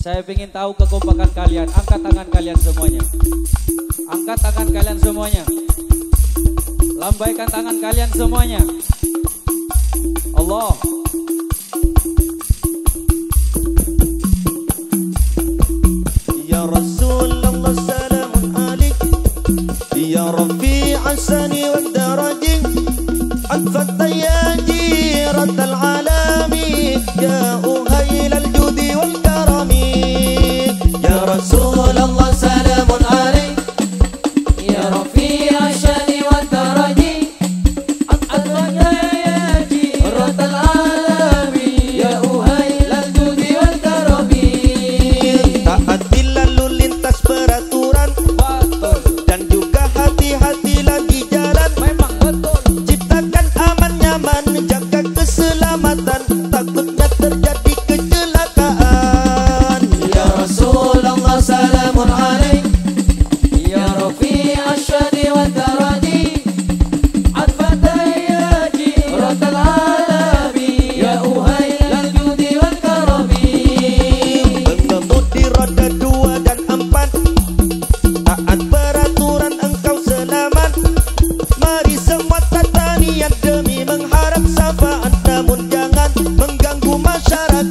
Saya ingin tahu kekompakan kalian. Angkat tangan kalian semuanya. Angkat tangan kalian semuanya. Lambaikan tangan kalian semuanya. Allah. da da